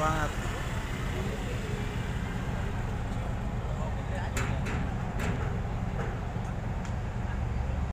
ว่า